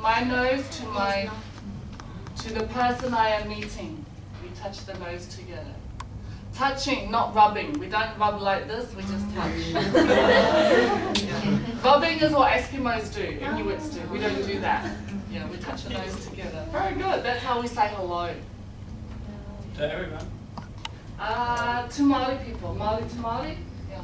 my nose to my, to the person I am meeting. We touch the nose together. Touching, not rubbing. We don't rub like this, we just touch. Rubbing is what Eskimos do, Inuits do. We don't do that. Yeah, we touch the nose together. Very good. That's how we say hello. To everyone. Uh, to Māori people. Māori to Māori? Yeah.